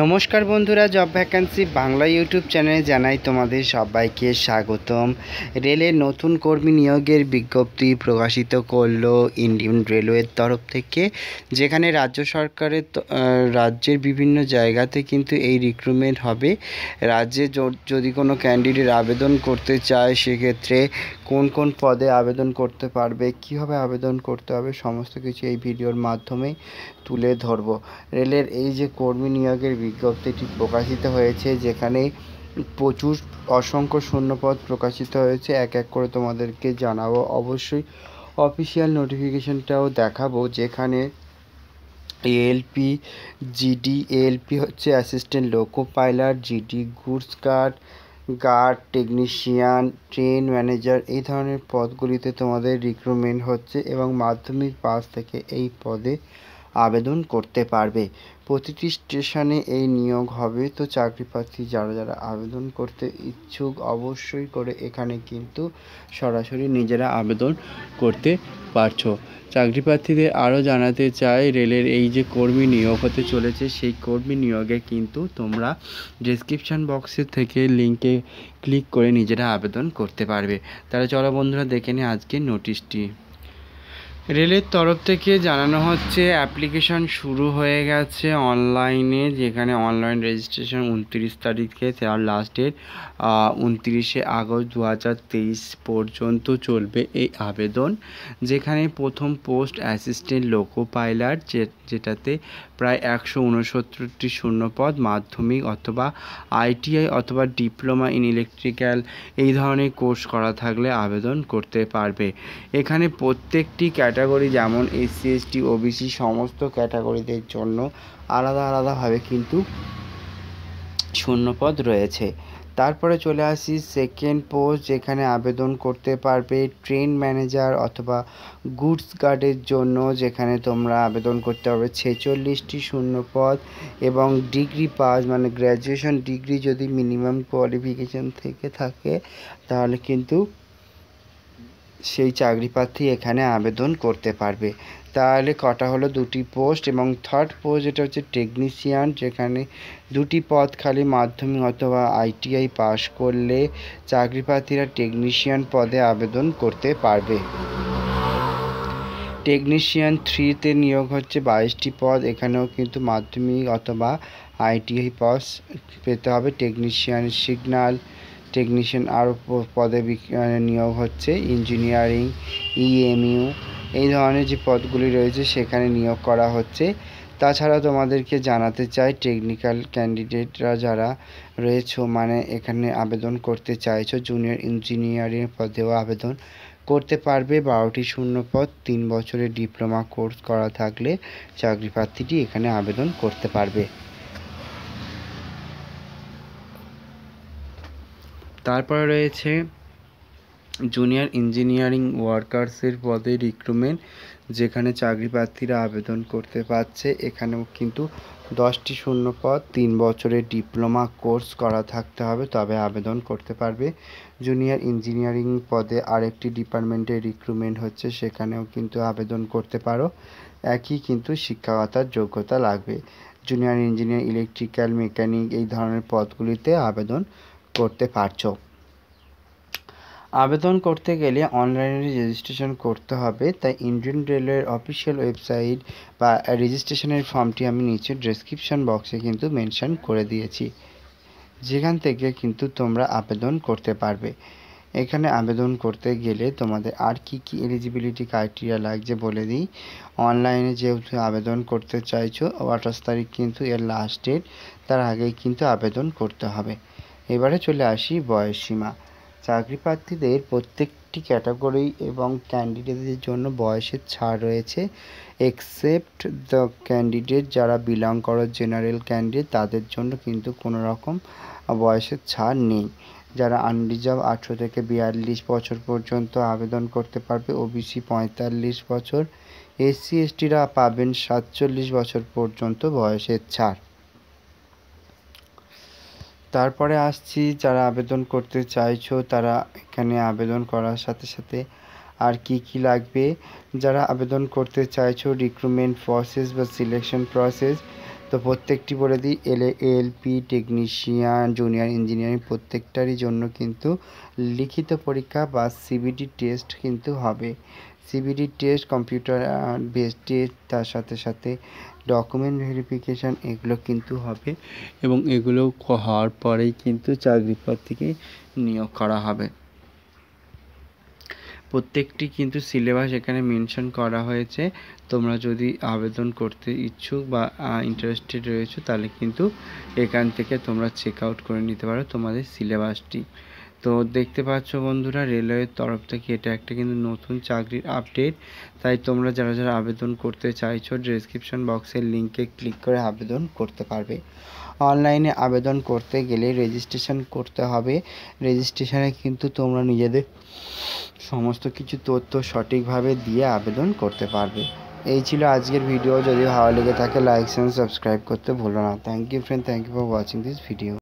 নমস্কার বন্ধুরা, job vacancy Bangla YouTube চ্যানেলে জানাই তোমাদের সবাইকে স্বাগতম। রেলের নতুন কর্মী নিয়োগের বিজ্ঞপ্তি প্রকাশিত করল ইন্ডিয়ান রেলওয়ের তরফ থেকে, যেখানে রাজ্য সরকারের রাজ্যের বিভিন্ন জায়গাতে কিন্তু এই রিক্রুটমেন্ট হবে। রাজ্যে যদি কোনো ক্যান্ডিডেট আবেদন করতে চায়, সেক্ষেত্রে কোন কোন পদে আবেদন করতে পারবে, কীভাবে আবেদন করতে হবে, সমস্ত কিছু এই ভিডিওর মাধ্যমে তুলে ধরব। রেলের এই যে কর্মী নিয়োগের বিজ্ঞপ্তিটি প্রকাশিত হয়েছে যেখানে প্রচুর অসংখ্য শূন্যপদ প্রকাশিত হয়েছে, এক এক করে তোমাদেরকে জানাব। অবশ্যই অফিসিয়াল নোটিফিকেশনটাও দেখাবো, যেখানে এএলপি, জিডি, এএলপি হচ্ছে assistant loco pilot GD goods guard guard, technician, train manager এই ধরনের পদগুলিতে তোমাদের রিক্রুটমেন্ট হচ্ছে এবং মাধ্যমিক পাস থেকে এই পদে আবেদন করতে পারবে। প্রতিটি স্টেশনে এই নিয়োগ হবে। তো চাকরি প্রার্থী যারা যারা আবেদন করতে ইচ্ছুক অবশ্যই করে এখানে কিন্তু সরাসরি নিজেরা আবেদন করতে পারছ। চাকরি প্রার্থীদের আরও জানাতে চাই, রেলের এই যে কর্মী নিয়োগ হতে চলেছে, সেই কর্মী নিয়োগে কিন্তু তোমরা ডিসক্রিপশান বক্সের থেকে লিঙ্কে ক্লিক করে নিজেরা আবেদন করতে পারবে। তাহলে চলো বন্ধুরা দেখে নিই আজকের নোটিশটি রেলের তরফ থেকে জানানো হচ্ছে, অ্যাপ্লিকেশন শুরু হয়ে গেছে অনলাইনে, যেখানে অনলাইন রেজিস্ট্রেশন উনত্রিশ তারিখে, তার লাস্ট ডেট উনত্রিশে আগস্ট দু হাজার তেইশ পর্যন্ত চলবে এই আবেদন, যেখানে প্রথম পোস্ট অ্যাসিস্ট্যান্ট লোকো পাইলট যে, যেটাতে প্রায় একশো উনসত্তরটি শূন্যপদ, মাধ্যমিক অথবা আইটিআই অথবা ডিপ্লোমা ইন ইলেকট্রিক্যাল এই ধরনের কোর্স করা থাকলে আবেদন করতে পারবে। এখানে প্রত্যেকটি ক্যাটাগরি যেমন এসসি এসটি ওবিসি সমস্ত ক্যাটাগরিদের জন্য আলাদা আলাদাভাবে কিন্তু শূন্যপদ রয়েছে। তারপরে চলে আসি সেকেন্ড পোস্ট যেখানে আবেদন করতে পারবে ট্রেন ম্যানেজার অথবা গুডস গার্ডের জন্য, যেখানে তোমরা আবেদন করতে পারবে ছেচল্লিশটি শূন্যপদ এবং ডিগ্রি পাস মানে গ্র্যাজুয়েশন ডিগ্রি যদি মিনিমাম কোয়ালিফিকেশন থেকে থাকে, তাহলে কিন্তু সেই চাকরি প্রার্থী এখানে আবেদন করতে পারবে। তাহলে কটা হলো? দুটি পোস্ট এবং থার্ড পোস্ট যেটা হচ্ছে টেকনিশিয়ান যেখানে দুটি পদ খালি মাধ্যমিক অথবা আইটিআই পাশ করলে চাকরি প্রার্থীরা টেকনিশিয়ান পদে আবেদন করতে পারবে। টেকনিশিয়ান থ্রিতে নিয়োগ হচ্ছে বাইশটি পদ, এখানেও কিন্তু মাধ্যমিক অথবা আইটিআই পাস পেতে হবে। টেকনিশিয়ান সিগন্যাল টেকনিশিয়ান আরও পদে নিয়োগ হচ্ছে ইঞ্জিনিয়ারিং ইএমইউ এই ধরনের যে পদগুলি রয়েছে সেখানে নিয়োগ করা হচ্ছে। তাছাড়া তোমাদেরকে জানাতে চাই টেকনিক্যাল ক্যান্ডিডেটরা যারা রয়েছো মানে এখানে আবেদন করতে চাইছো জুনিয়র ইঞ্জিনিয়ারিং পদেও আবেদন করতে পারবে। বারোটি শূন্য পদ, তিন বছরের ডিপ্লোমা কোর্স করা থাকলে চাকরি প্রার্থীটি এখানে আবেদন করতে পারবে। তারপরে রয়েছে জুনিয়র ইঞ্জিনিয়ারিং ওয়ার্কার্সের পদে রিক্রুটমেন্ট যেখানে চাকরি প্রার্থীরা আবেদন করতে পারছে। এখানেও কিন্তু দশটি শূন্য পদ, তিন বছরের ডিপ্লোমা কোর্স করা থাকতে হবে, তবে আবেদন করতে পারবে। জুনিয়র ইঞ্জিনিয়ারিং পদে আরেকটি ডিপার্টমেন্টের রিক্রুটমেন্ট হচ্ছে, সেখানেও কিন্তু আবেদন করতে পারো। একই কিন্তু শিক্ষাগতার যোগ্যতা লাগবে। জুনিয়র ইঞ্জিনিয়ার ইলেকট্রিক্যাল মেকানিক এই ধরনের পদগুলিতে আবেদন করতে পারছ। আবেদন করতে গেলে অনলাইনে রেজিস্ট্রেশন করতে হবে। তাই ইন্ডিয়ান রেলওয়ের অফিসিয়াল ওয়েবসাইট বা রেজিস্ট্রেশনের ফর্মটি আমি নিচে ডেসক্রিপশন বক্সে কিন্তু মেনশন করে দিয়েছি। যেখান থেকে কিন্তু তোমরা আবেদন করতে পারবে। এখানে আবেদন করতে গেলে তোমাদের আর কি কি এলিজিবিলিটি ক্রাইটেরিয়া লাগছে বলে দিই। অনলাইনে যেহেতু আবেদন করতে চাইছো, আঠাশ তারিখ কিন্তু এর লাস্ট ডেট তার আগেই কিন্তু আবেদন করতে হবে। এবারে চলে আসি বয়স সীমা। চাকরি প্রার্থীদের প্রত্যেকটি ক্যাটাগরি এবং ক্যান্ডিডেটদের জন্য বয়সের ছাড় রয়েছে। এক্সেপ্ট দ্য ক্যান্ডিডেট যারা বিলং করো জেনারেল ক্যান্ডিডেট তাদের জন্য কিন্তু কোনো রকম বয়সের ছাড় নেই। যারা আনরিজার্ভ আঠেরো থেকে বিয়াল্লিশ বছর পর্যন্ত আবেদন করতে পারবে ওবিসি পঁয়তাল্লিশ বছর। এসসি এসটিরা পাবেন সাতচল্লিশ বছর পর্যন্ত বয়সের ছাড়। তারপরে আসছি, যারা আবেদন করতে চাইছো তারা এখানে আবেদন করার সাথে সাথে আর কি কি লাগবে। যারা আবেদন করতে চাইছো রিক্রুটমেন্ট প্রসেস বা সিলেকশন প্রসেস তো প্রত্যেকটি বলে দিই, L LP technician junior engineering প্রত্যেকটারই জন্য কিন্তু লিখিত পরীক্ষা বা সিবিডি টেস্ট কিন্তু হবে। CBT test computer base test তার সাথে সাথে ডকুমেন্ট ভেরিফিকেশান এগুলো কিন্তু হবে এবং এগুলো হওয়ার পরেই কিন্তু চাকরি প্রার্থীকে নিয়োগ করা হবে। প্রত্যেকটি কিন্তু সিলেবাস এখানে মেনশন করা হয়েছে। তোমরা যদি আবেদন করতে ইচ্ছুক বা ইন্টারেস্টেড রয়েছো তাহলে কিন্তু এখান থেকে তোমরা চেক আউট করে নিতে পারো তোমাদের সিলেবাসটি তো দেখতে পাচ্ছ বন্ধুরা, রেলওয়ের তরফ থেকে এটা একটা কিন্তু নতুন চাকরির আপডেট তাই তোমরা যারা যারা আবেদন করতে চাইছো ডেসক্রিপশন বক্সের লিঙ্কে ক্লিক করে আবেদন করতে পারবে। অনলাইনে আবেদন করতে গেলে রেজিস্ট্রেশন করতে হবে। রেজিস্ট্রেশনে কিন্তু তোমরা নিজেদের সমস্ত কিছু তথ্য সঠিকভাবে দিয়ে আবেদন করতে পারবে। এই ছিল আজকের ভিডিও যদি ভালো লেগে থাকে লাইক অ্যান্ড সাবস্ক্রাইব করতে ভুলো না। Thank you friend thank you for watching this video